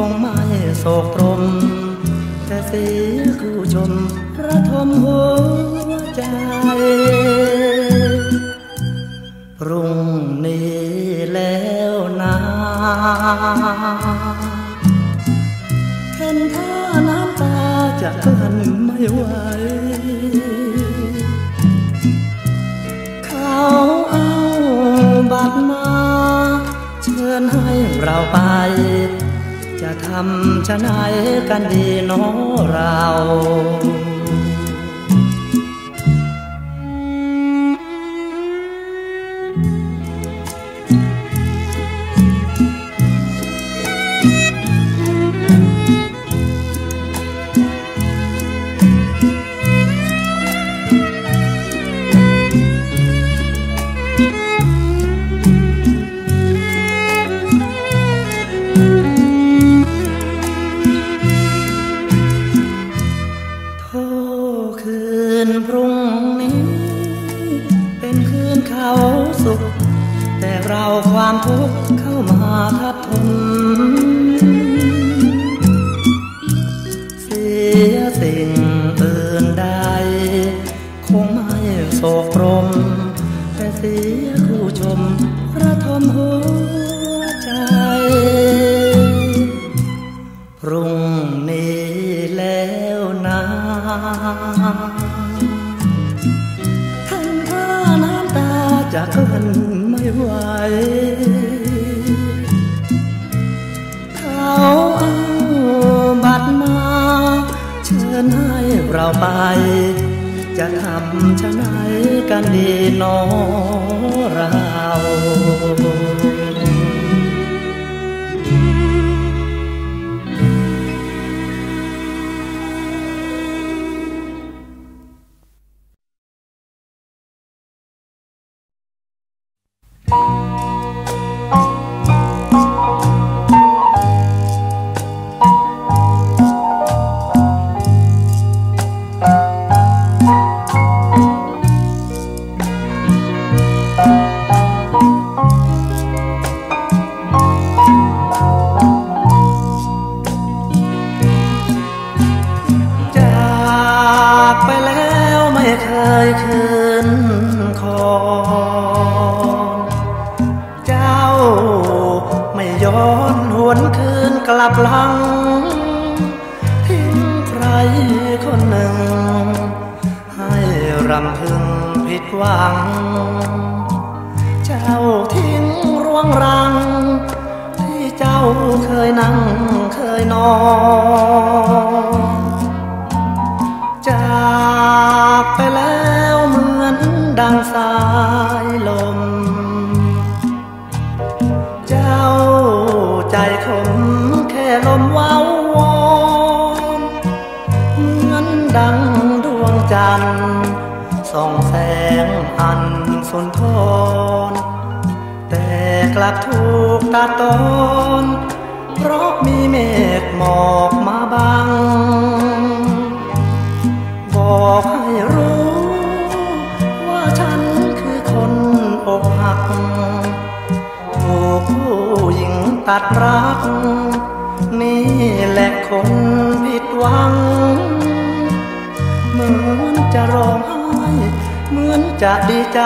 คงไม่โศกตรม แต่สียคู่ชมระทมหัวใจ รุ่งนี้แล้วนาเห็นท่าน้ำตาจะกลั้นไม่ไหวเขาเอาบัตรมา เชิญให้เราไป จะทำชะไหนกันดีน้อเราาไป จะทำชะไหนกันดีนอเรา ส่องแสงอันสุนทรแต่กลับถูกตาตน เพราะมีเมฆหมอกมาบัง บอกให้รู้ ว่าฉันคือคนอกหักถูกผู้หญิงตัดรัก นี่แหละคนผิดหวังเหมือนจะร้องไห้ เหมือนจะดีใจ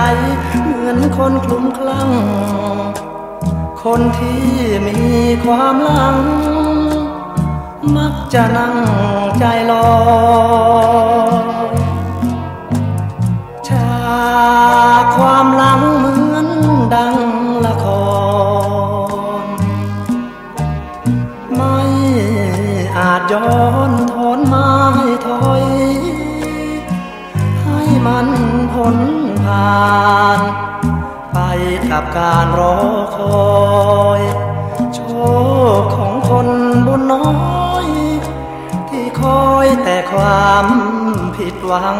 เหมือนคนคลุ้มคลั่ง คนที่มีความหลัง มักจะนั่งใจลอยชาความหลังเหมือนดังละคร ไม่อาจย้อน นผ่าน ไปกับการรอคอย โชคของคนบุญน้อย ที่คอยแต่ความผิดหวัง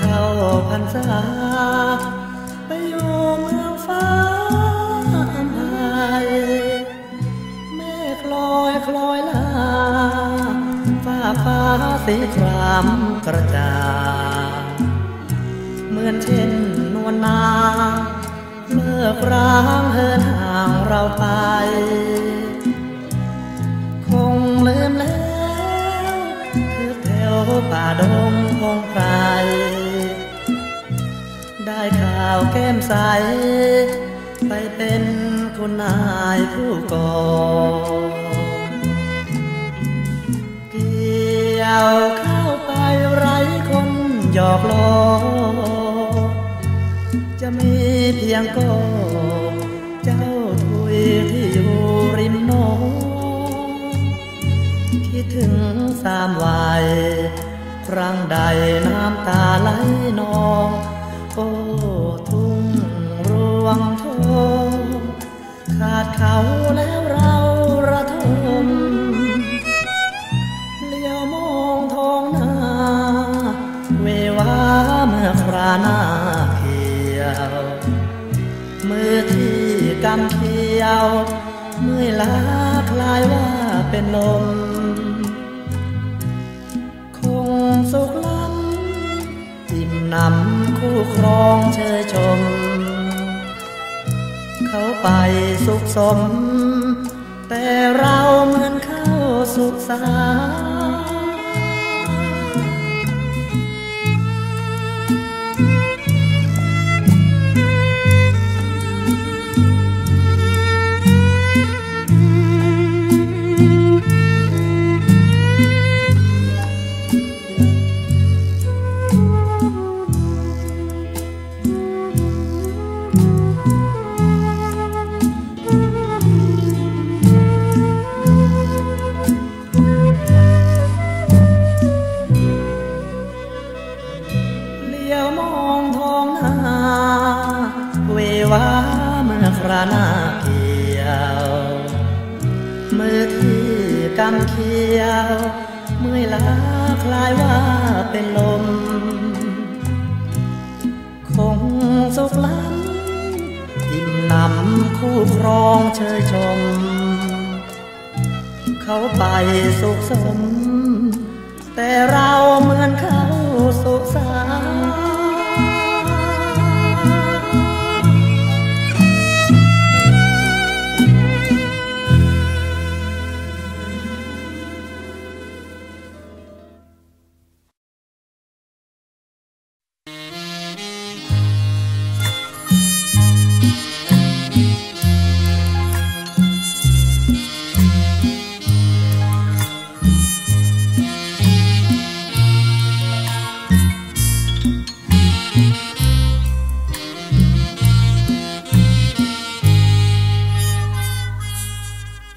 เข้าพรรษา ไปอยู่เมืองฟ้าอันไกลแม่คลอยคลอยลาฟ้าฟ้าสีครามกระจาเหมือนเช่นนวลนางเลิกร้างเหินห่างเราไป คงลืมแล้ว คือแถวป่าดงพงไพราวแก้มใส ไปเป็นคุณนายผู้กองเกี่ยวเข้าไปไรคนหยอกล้อ จะมีเพียงก็เจ้าทุยที่อยู่ริมโนนคิดถึงสามวัยครั้งใดน้ำตาไหลนอง ขาดเขาแล้วเราระทมเลี้ยวมองท้องนาเววาเมื่อคราหน้าเขียว มือที่กำเขียวเมื่อยล้าคลายว่าเป็นลมคงสุขล้ำอิ่มนำคู่ครองเชยชม เขาไปสุขสม แต่เราเหมือนเข้าสุขสา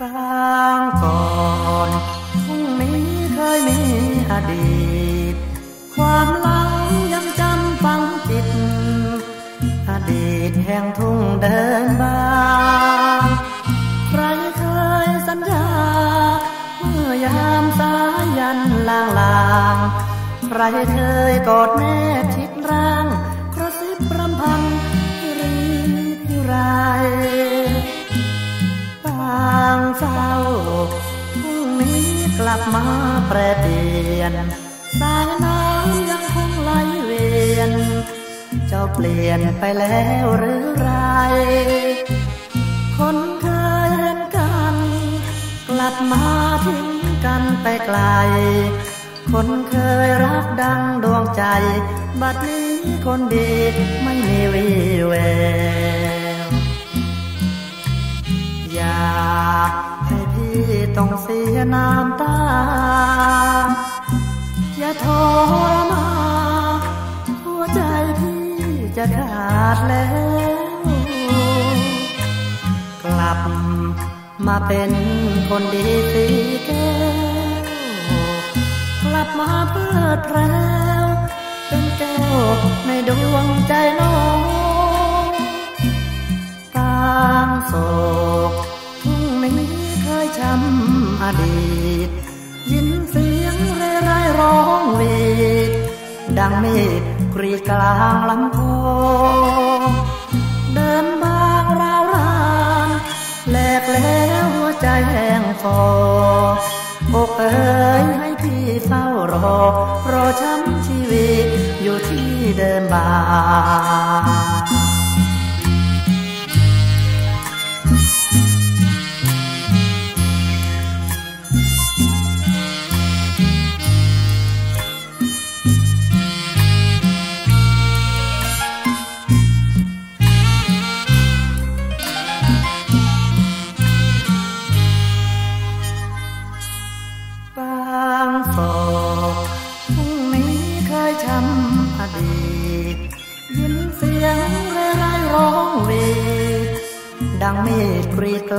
ครั้งก่อนคงไม่เคยมีอดีต ความหลังยังจำฝังจิต อดีตแห่งทุ่งเดินบางใครเคยสัญญา เมื่อยามสายันลางลาง ใครเคยกอด มาแปรเปลี่ยน สายน้ำยังคงไหลเวียน เจ้าเปลี่ยนไปแล้วหรือไร คนเคยเห็นกัน กลับมาทิ้งกันไปไกล คนเคยรักดังดวงใจ บัดนี้คนดีไม่มีวี่แววอยาก ต้องเสียน้ำตา อย่าทรมานหัวใจพี่จะขาดแล้ว กลับมาเป็นคนดีสีแก้ว กลับมาเพื่อแพรวเป็นแก้วในดวงใจน้อง ตามโศก ช้ำอดีตยินเสียงเรไรร้องวีดดังมีดกรีกลางลำโพงเดินบางราวรานแหลกแล้วหัวใจแห้งฟอบอกเอ๋ยให้พี่เฝ้ารอ รอช้ำชีวิตอยู่ที่เดินบาง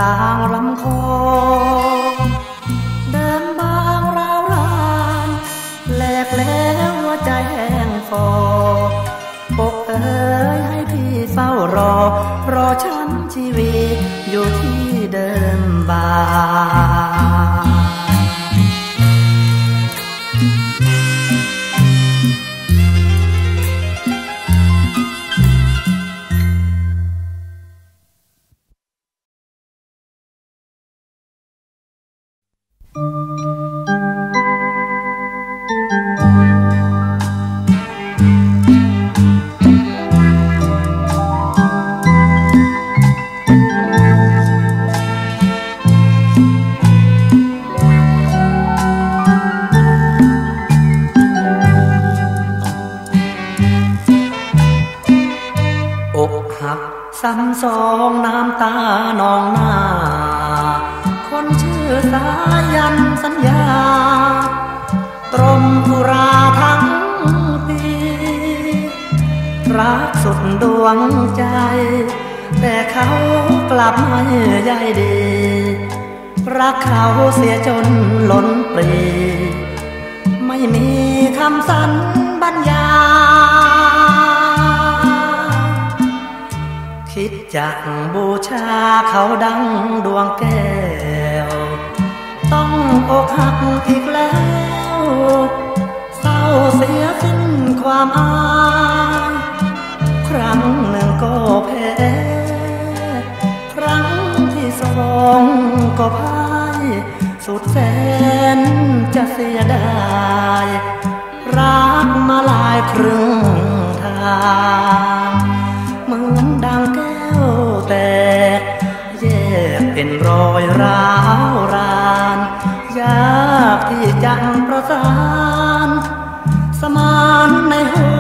ลางลำคอ ซ้ำสองน้ำตานองหน้า คนชื่อสายันสัญญา ตรมธุราทั้งปีรักสุดดวงใจ แต่เขากลับไม่ยายดี รักเขาเสียจนหล้นปรี ไม่มีคำสันบรรยา คิดจักบูชาเขาดังดวงแก้ว ต้องอกหักอีกแล้ว เศร้าเสียสิ้นความอายครั้งหนึ่งก็แพ้ ครั้งที่สองก็พ่ายสุดแสนจะเสียดายรักมาลายครึ่งทางเมื่อ อยร้าวราน ยากที่จะประสาน สมานในหั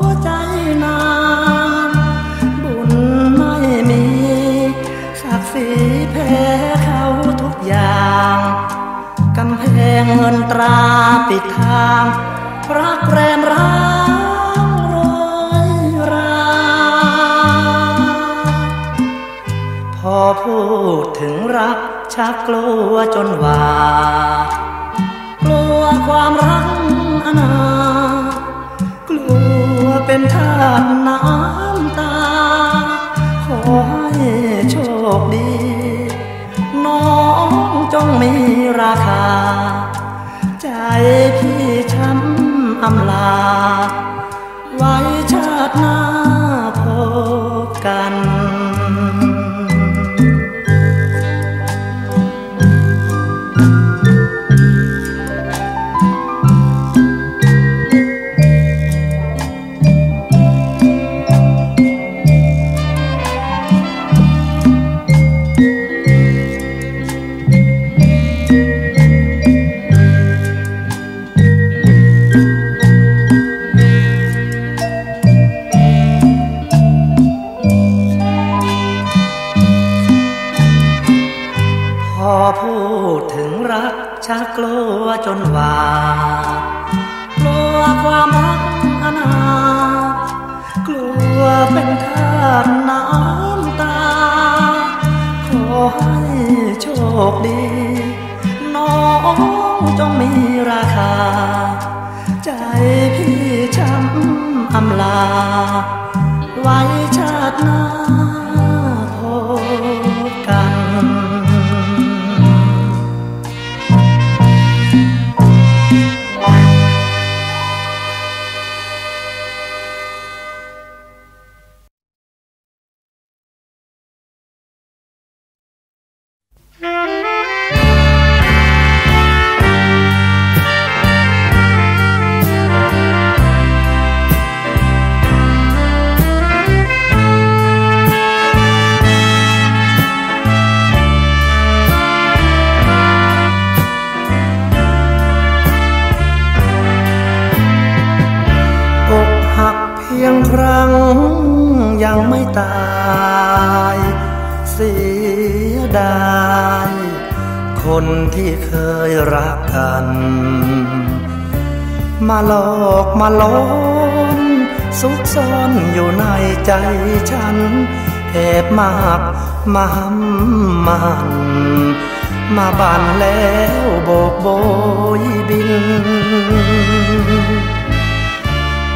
วใจนานบุญไม่มี ศักดิ์ศรีแพ้เขาทุกอย่าง กำแพงเงินตราปิดทางรักแรมร้า พูดถึงรักชักกลัวจนว่ากลัวความรักอนา กลัวเป็นทาสน้ำตา ขอให้โชคดี น้องจงมีราคา ใจพี่ช้ำอำลา ไว้ชาติหน้าพบกัน คดี น้องจงมีราคา ใจพี่ช้ำอำลา ไว้ชาติหน้า มาลอนซุกซ่อนอยู่ในใจฉันแอบมากมาหำมันมาบานแล้วโบกโบยบิน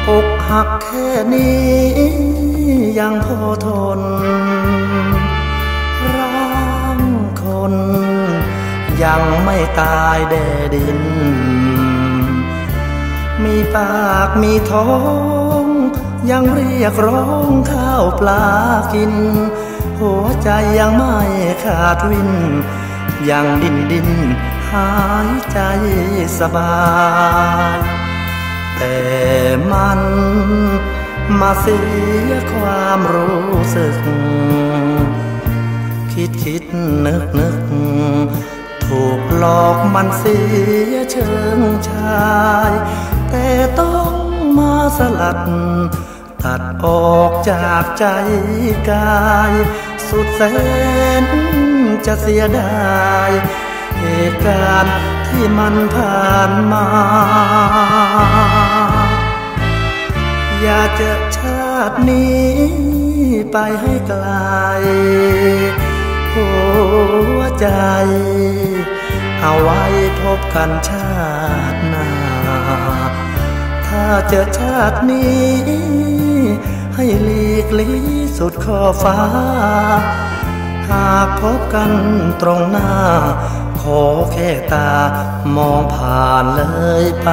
อกหักแค่นี้ยังพอทน ร่างคน ยังไม่ตายแดดิน มีปากมีท้อง ยังเรียกร้องข้าวปลากิน หัวใจยังไม่ขาดวิน ยังดิ้นดิ้นหายใจสบายแต่มันมาเสียความรู้สึก คิดคิดนึกนึก ถูกหลอกมันเสียเชิงชาย แต่ต้องมาสลัด ตัดออกจากใจกาย สุดแสนจะเสียดายเหตุการณ์ที่มันผ่านมา อยากจะชาตินี้ไปให้ไกลหัวใจ เอาไว้พบกันชาติาถ้าเจอชาตินี้ ให้หลีกลีสุดขอบฟ้า หากพบกันตรงหน้า ขอแค่ตามองผ่านเลยไป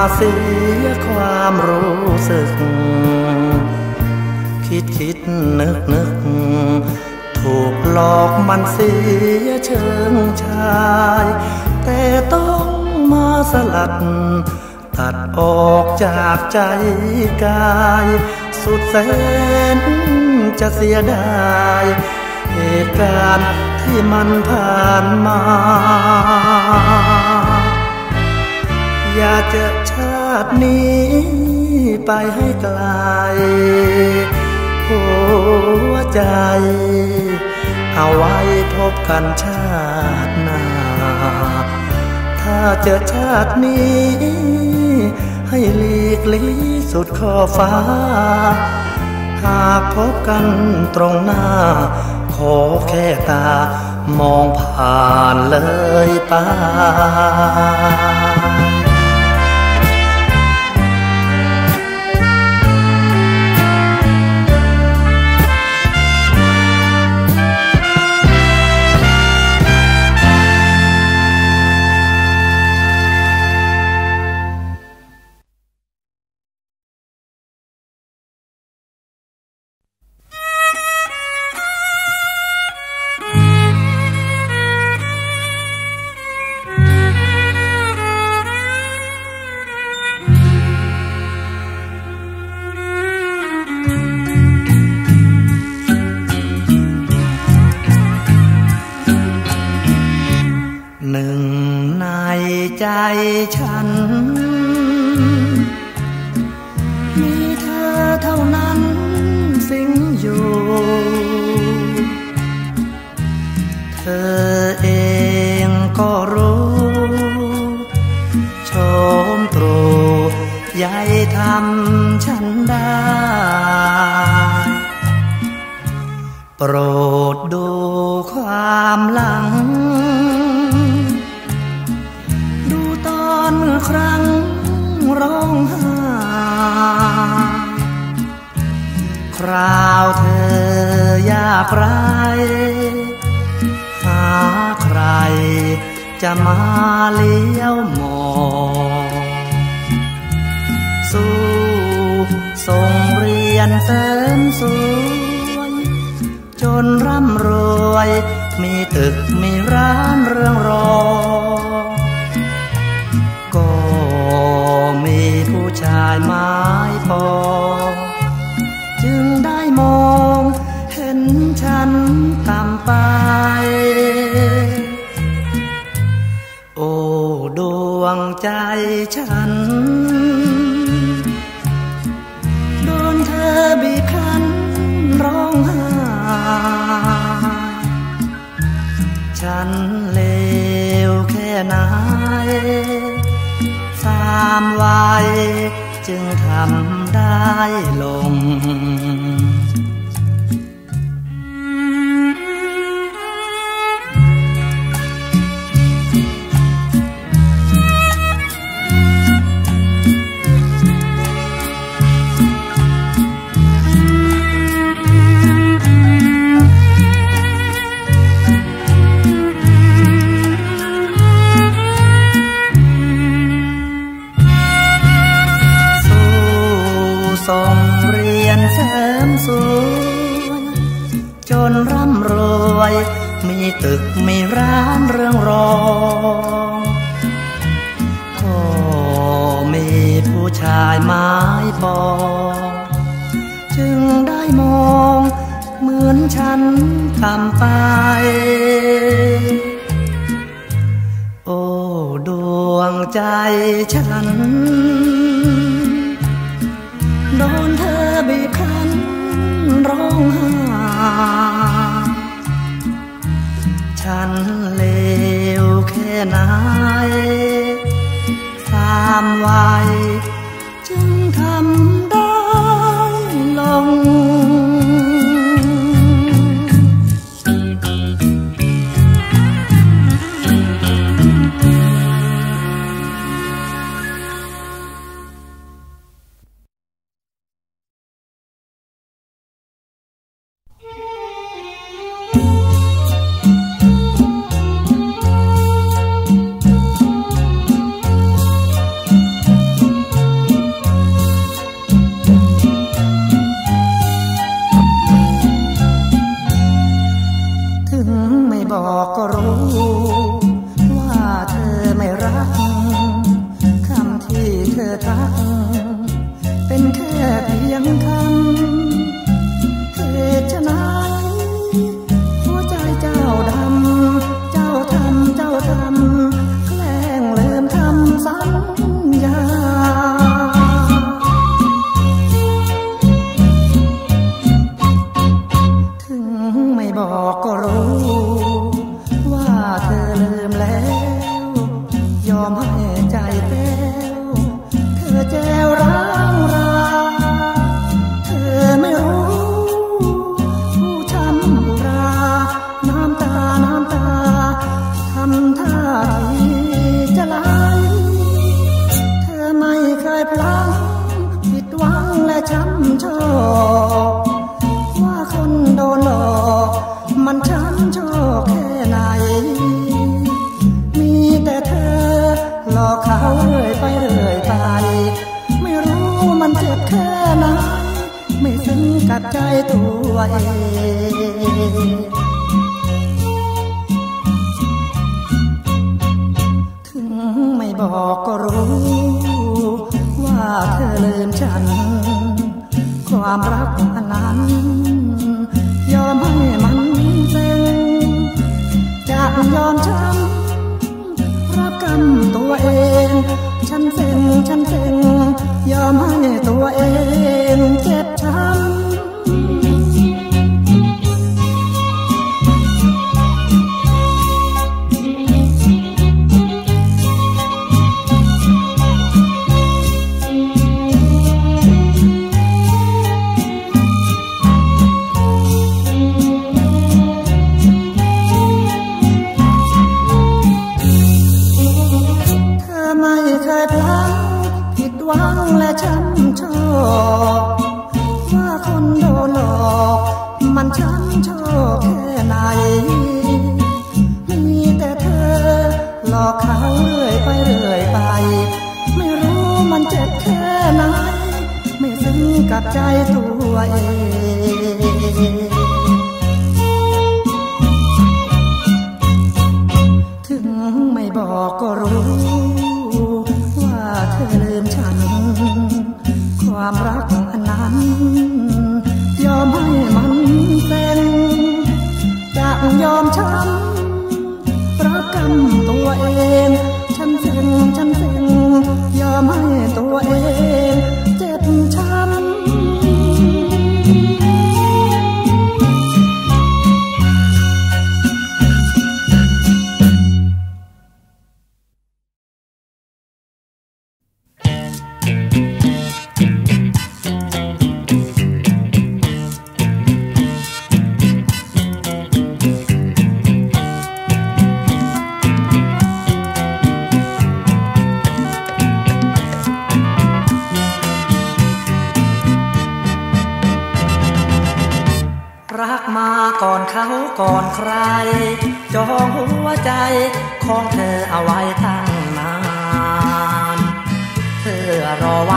มาเสียความรู้สึก คิดคิดนึกนึก ถูกหลอกมันเสียเชิงชาย แต่ต้องมาสลัด ตัดออกจากใจกาย สุดแสนจะเสียดายเหตุการณ์ที่มันผ่านมา อยากจะชาตินี้ไปให้ไกลหัวใจ เอาไว้พบกันชาติหน้า ถ้าเจอชาตินี้ ให้หลีกลี่สุดขอฟ้า หากพบกันตรงหน้า ขอแค่ตามองผ่านเลยไป ใคร หาใครจะมาเลี้ยวมองสู้ส่งเรียนเสริมสวย จนร่ำรวย มีตึกมีร้านเรื่องรอง หล มสวยจนร่ำรวย มีตึกมีร้านเรื่องรองก็มีผู้ชายไม้ปอง จึงได้มอง เหมือนฉันทำไป โอ้ดวงใจฉันโดนเธอบีบคั้น ร้องหาฉันเลวแค่ไหนสามวัยจึงทำ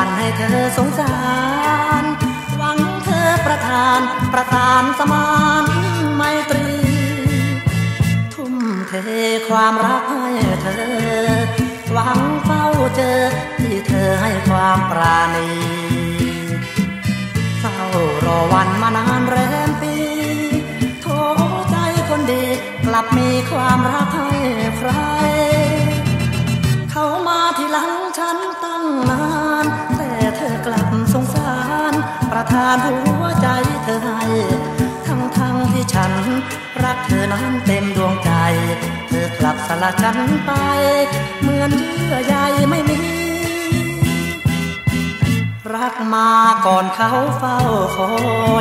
ฝันให้เธอสงสารหวังเธอประทานประทานสมานไมตรี ทุ่มเทความรักให้เธอ หวังเฝ้าเจอที่เธอให้ความปราณีเฝ้ารอวันมานานแรมปีโทใจคนดีกลับมีความรักให้ใคร เขามาทีหลังานหัวใจเธอให้ทั้งทั้งที่ฉัน รักเธอนั้นเต็มดวงใจ เธอกลับสละฉันไป เหมือนเยื่อใยไม่มี รักมาก่อนเขาเฝ้าคอ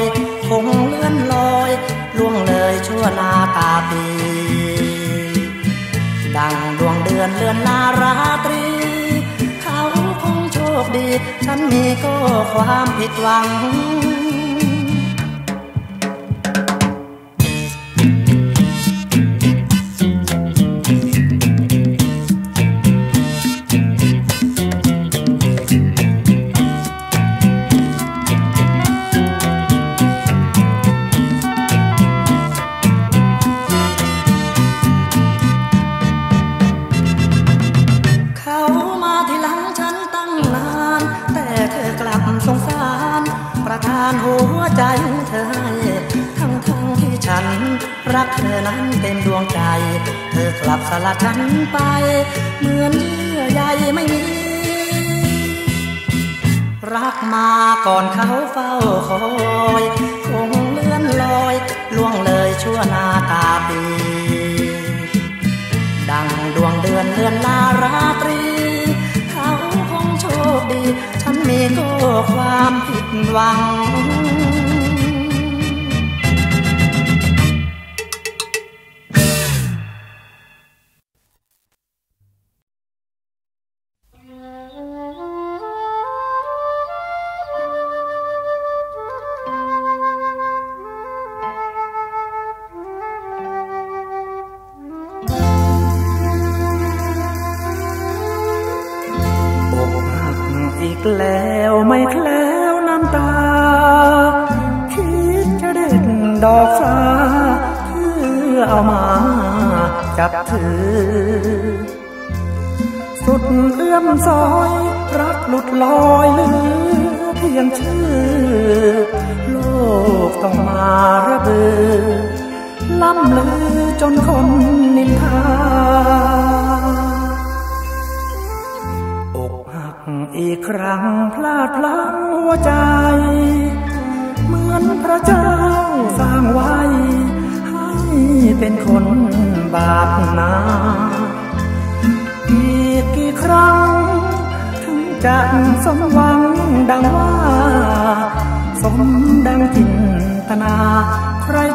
ยคงเลื่อนลอยล่วงเลยชั่วนาตาปี ดังดวงเดือนเลือนลาราตรี คดี ฉันมีก็ความผิดหวัง สลัดฉันไป เหมือนเยื่อใยไม่มี รักมาก่อนเขาเฝ้าคอยคงเลื่อนลอย ล่วงเลยชั่วนาตาปี ดังดวงเดือนเลือนลาราตรี เขาคงโชคดี ฉันมีก็ความผิดหวัง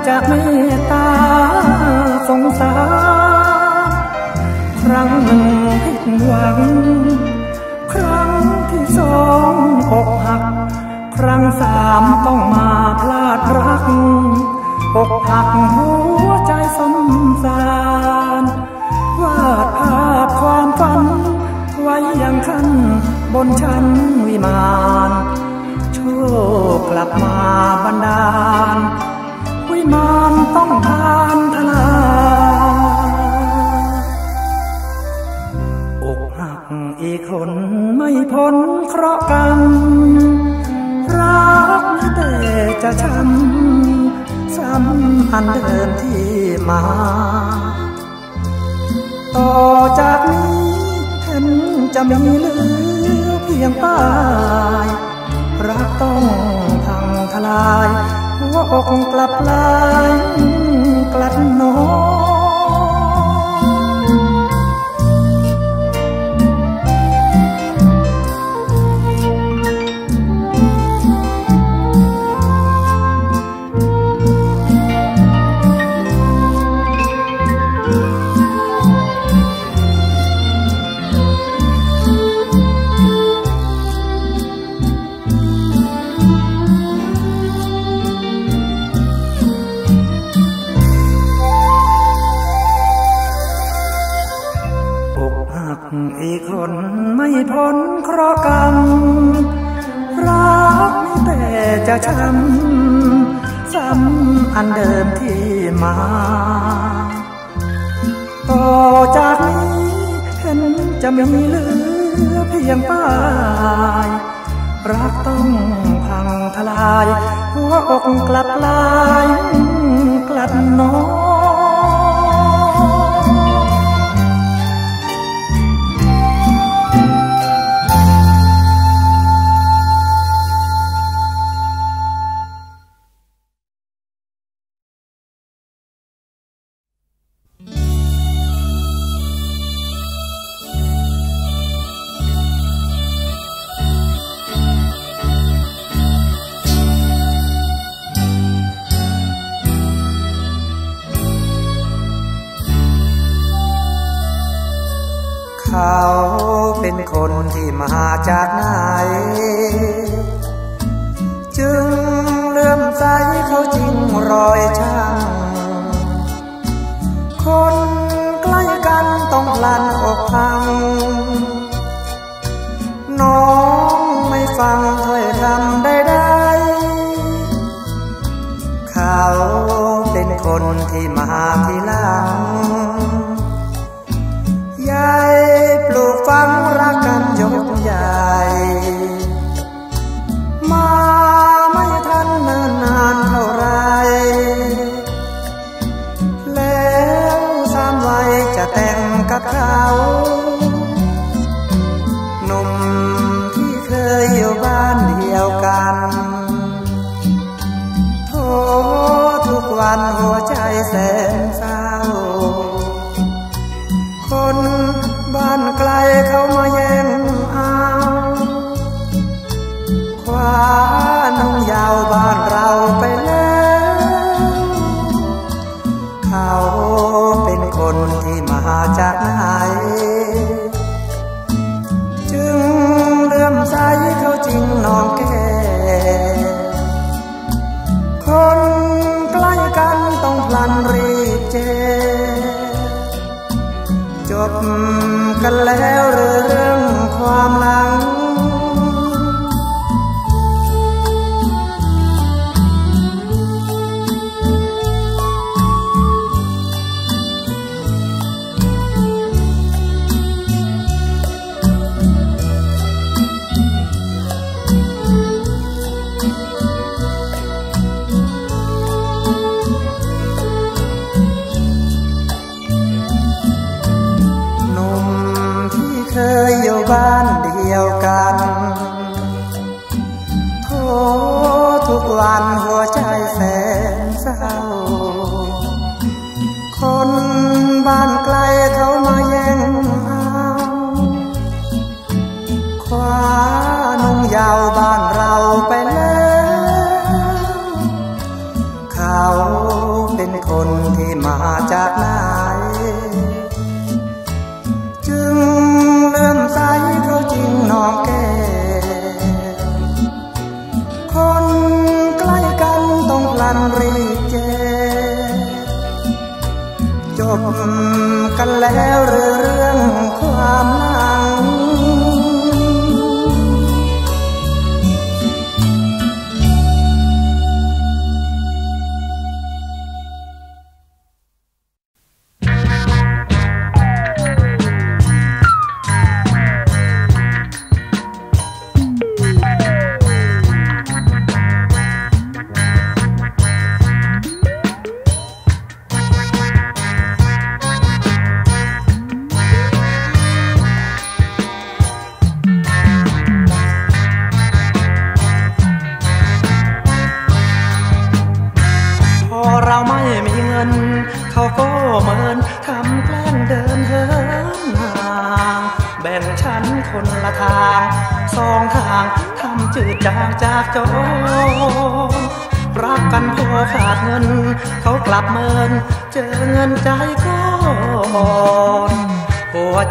จะเมตตาสงสารครั้งหนึ่งผิดหวัง ครั้งที่สองอกหัก ครั้งสามต้องมาพลาดรักอกหักหัวใจสมสารวาดภาพความฝัน ไว้อยังขั้นบนชั้นวิมานโชคกลับมาบันดาล มานต้องทานทลาอกหักอีกคนไม่พ้นเคราะห์กรรมรักแต่จะช้ำซ้ำอันเดิมที่มา ต่อจากนี้เห็นจะมีเหลือเพียงป้ายรักต้องพังทลาย ងក្លាប់ឡើងក្លាត់នោះ ราะกรรม รักแต่จะช้ำซ้ำอันเดิมที่มา ต่อจากนี้เห็นจะไม่มีเหลือเพียงป้ายรักต้องพังทลายหัวอกกลับลายกลัดน้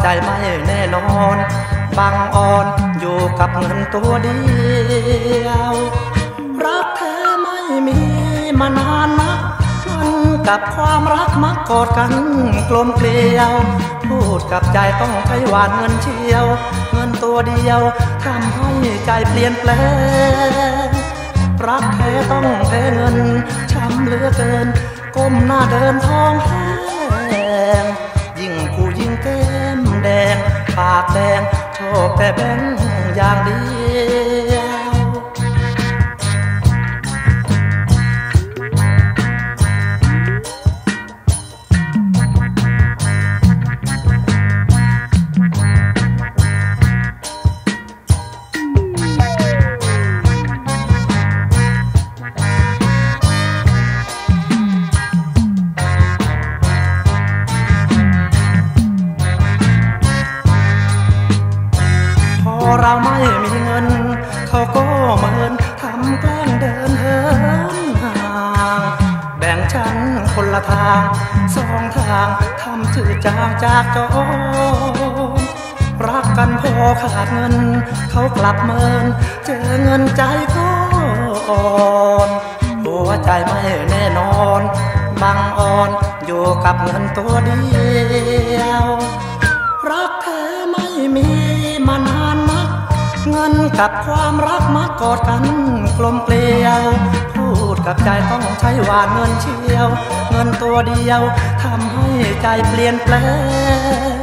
ใจไม่แน่นอนบางอ่อนอยู่กับเงินตัวเดียว รักแท้ไม่มีมานานนักมันกับความรักมักกอดกันกลมเกลียว พูดกับใจต้องใช้หวานเงินเชียว เงินตัวเดียวทำให้ใจเปลี่ยนแปลงรักแท้ต้องแพ้เงินช้ำเหลือเกินก้มหน้าเดินท้องแท้ ขาดแดงโชคแต่เป็นอย่างเดียว จากจอ รักกันพอขาดเงิน เขากลับเมิน เจอเงินใจก็อ่อนหัวใจไม่แน่นอน บังอ่อนอยู่กับเงินตัวเดียว รักแท้ไม่มีมานานนัก เงินกับความรักมากอดกันกลมเกลียว กับใจต้องใช้หวานเงินเชียว เงินตัวเดียวทำให้ใจเปลี่ยนแปลง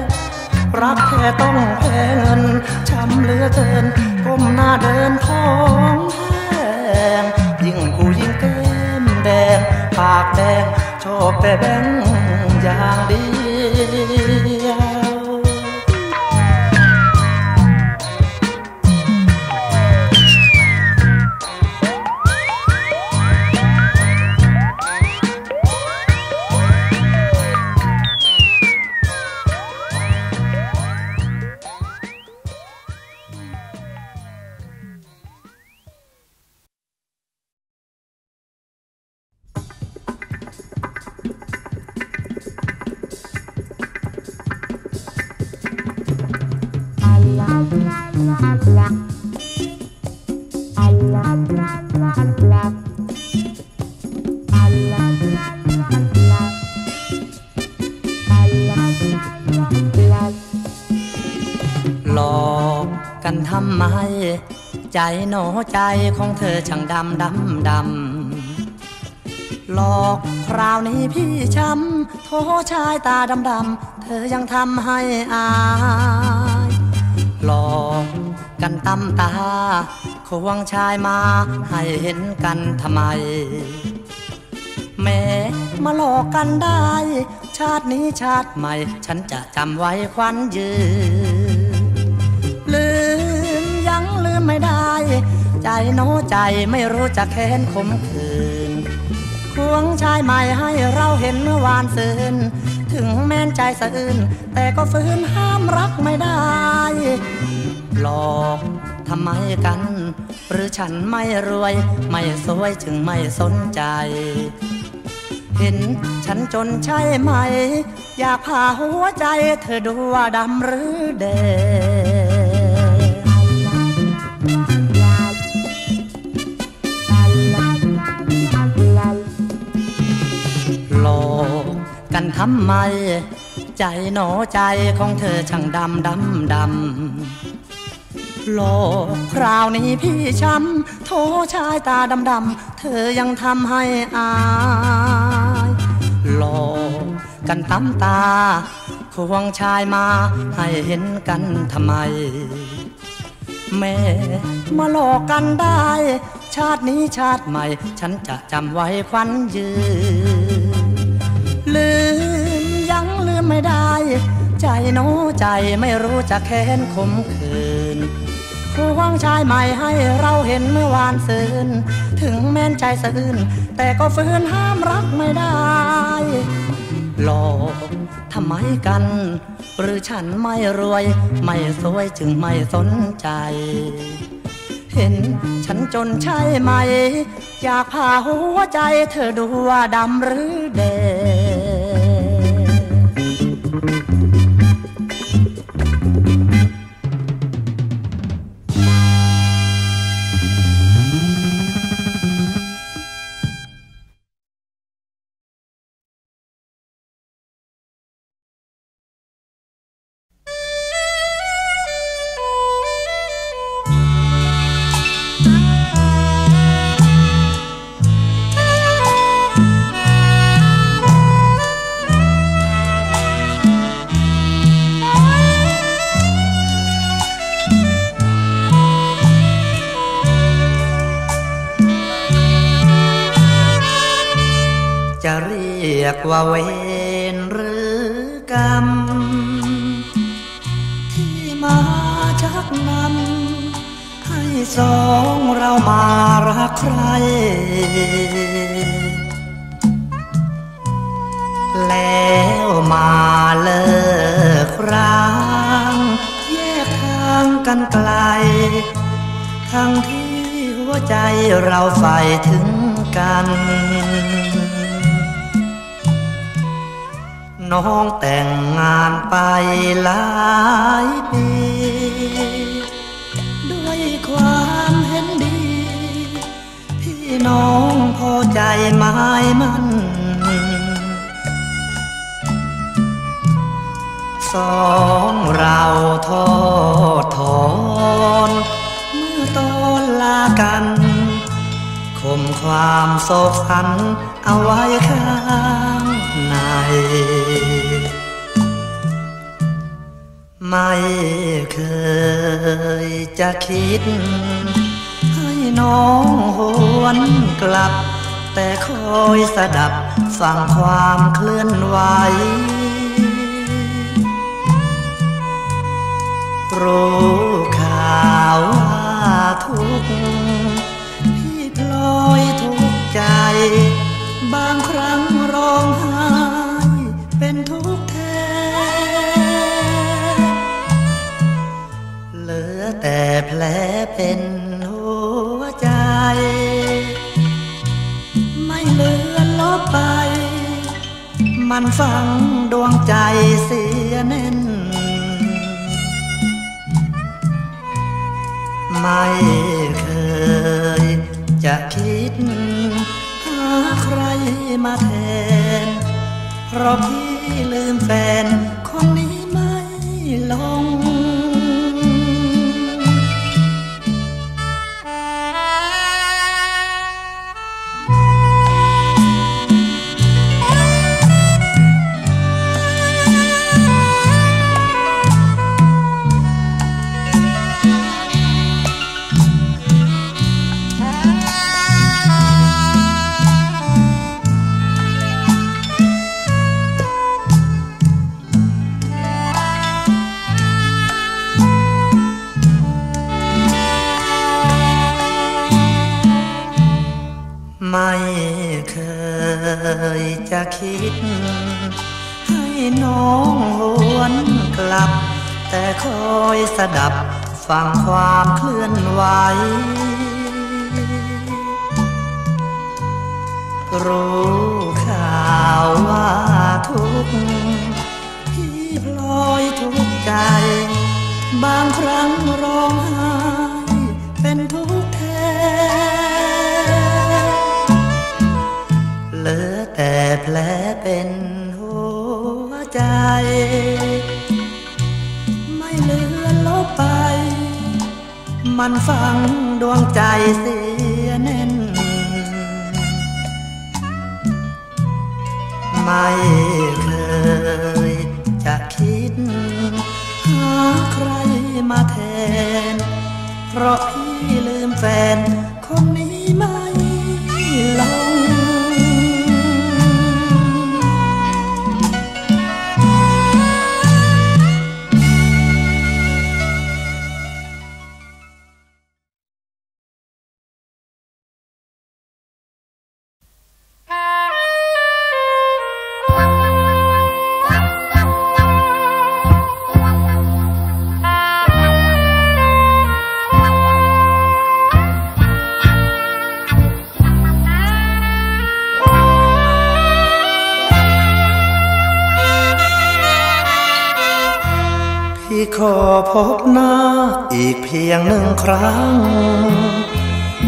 รักแค่ต้องแพงเงินช้ำเหลือเกินก้มหน้าเดินท้องแห้งยิ่งกูยิ่งแก้มแดง ปากแดงชอบแต่แบงอย่างดี ใจหนอใจของเธอช่างดำดำดำหลอกคราวนี้พี่ช้ำโทชายตาดำดำเธอยังทำให้อายหลอกกันตำตาควงชายมาให้เห็นกันทำไมแม้มาหลอกกันได้ ชาตินี้ชาติใหม่ ฉันจะจำไว้ควันยืน ไม่ได้ ใจโน้ใจไม่รู้จะแค้นขมขืนควงชายใหม่ให้เราเห็นเมื่อวานซืนถึงแม้นใจสะอื้นแต่ก็ฝืนห้ามรักไม่ได้ หลอกทำไมกัน หรือฉันไม่รวย ไม่สวยจึงไม่สนใจ เห็นฉันจนใช่ไหม อยากพาหัวใจเธอดูว่าดำหรือแดง ทำไม ใจหนอใจของเธอช่างดำดำดำหลอกคราวนี้พี่ช้ำโทชายตาดำดำเธอยังทำให้อายหลอกกันตำตา ควงชายมาให้เห็นกันทำไม แม่มาหลอกกันได้ ชาตินี้ชาติใหม่ ฉันจะจำไว้ควันยืน ลืมยังลืมไม่ได้ ใจโน้ใจไม่รู้จะแค้นขมขืนควงชายใหม่ให้เราเห็นเมื่อวานซืนถึงแม้นใจสะอื้นแต่ก็ฝืนห้ามรักไม่ได้หลอกทำไมกัน หรือฉันไม่รวย ไม่สวยจึงไม่สนใจ เห็นฉันจนใช่ไหม อยากพาหัวใจเธอดูว่าดำหรือแดง ว่าเวรหรือกรรม ที่มาชักนำให้สองเรามารักใคร แล้วมาเลิกร้าง แยกทางกันไกล ทั้งที่หัวใจเราใฝ่ถึงกัน น้องแต่งงานไปหลายปี ด้วยความเห็นดี พี่น้องพอใจไม้มันสองเราทอดถอนเมื่อตอนลากันคมความโศกสันเอาไว้ข้าง ไม่เคยจะคิด ให้น้องหวนกลับ แต่คอยสดับฟังความเคลื่อนไหวรู้ข่าวว่าทุกพี่พลอยทุกใจ บางครั้งร้องไห้ แผลเป็นหัวใจ ไม่เลือนลบไป มันฝังดวงใจเสียแน่น ไม่เคยจะคิดหาใครมาแทน เพราะพี่ลืมแฟนคนนี้ไม่ลง คิด ให้น้องหวนกลับ แต่คอยสดับฟังความเคลื่อนไหวรู้ข่าวว่าทุกข์ที่พลอยทุกใจ บางครั้งร้องไห้เป็นทุกข์แท้ เป็นหัวใจ ไม่เลือนลบไป มันฝังดวงใจเสียแน่น ไม่เคยจะคิด หาใครมาแทน เพราะพี่ลืมแฟนคนนี้ไม่ลง รั้ง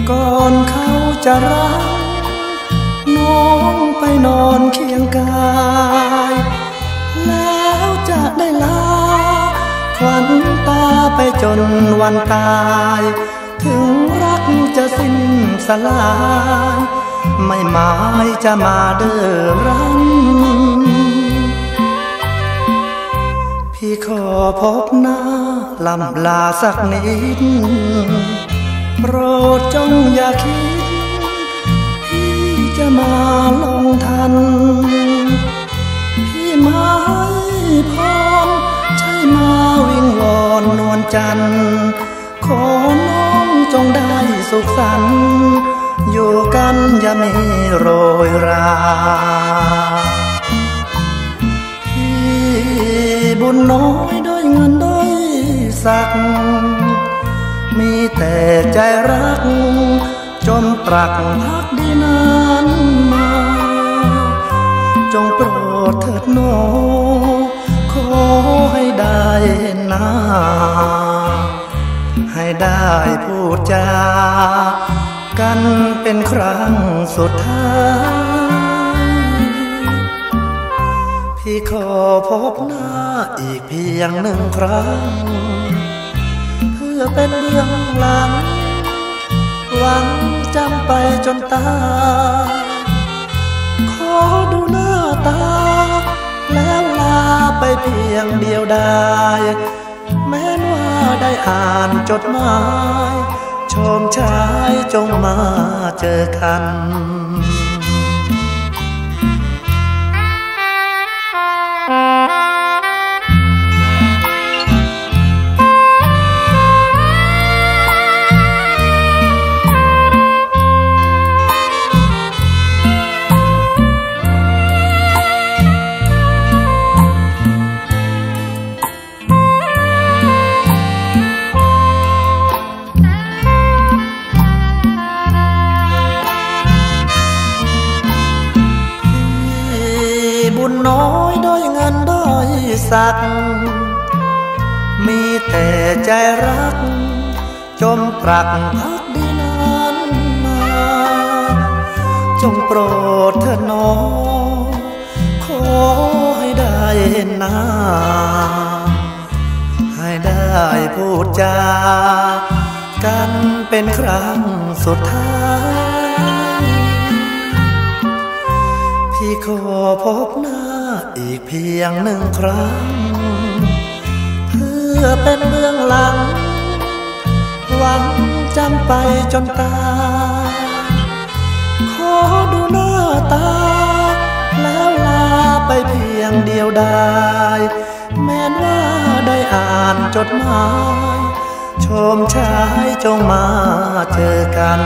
ก่อนเขาจะรักน้องไปนอนเคียงกาย แล้วจะได้ลาขวัญตาไปจนวันตาย ถึงรักจะสิ้นสลาย ไม่หมายจะมาเดือรันพี่ขอพบหน้า ลำลาสักนิด โปรดจงอย่าคิดพี่จะมาลงทัน พี่มาให้พรใช่มาวิ่งวอนนวลจันทร์ขอน้องจงได้สุขสันต์อยู่กันอย่ามีโรยราพี่บุญน้อยด้วยเงินด้วยัก มีแต่ใจรัก จนตรักพักดีนานมา จงโปรดเถิดโนขอให้ได้นาให้ได้พูดจา กันเป็นครั้งสุดท้ายพี่ขอพบหน้าอีกเพียงหนึ่งครั้ง เป็นเรื่องหลัง หวังจำไปจนตายขอดูหน้าตา แล้วลาไปเพียงเดียวดายแม้นว่าได้อ่านจดหมาย ชมชายจงมาเจอกัน สัก มีแต่ใจรัก จมปรักพักดีนานมา จงโปรดเถิดน้องขอให้ได้เห็นหน้า ให้ได้พูดจา กันเป็นครั้งสุดท้าย พี่ขอพบหน้า เพียงหนึ่งครั้ง เพื่อเป็นเบื้องหลัง หวังจำไปจนตายขอดูหน้าตา แล้วลาไปเพียงเดียวดายแม้นว่าได้อ่านจดหมาย ชมชายจงมาเจอกัน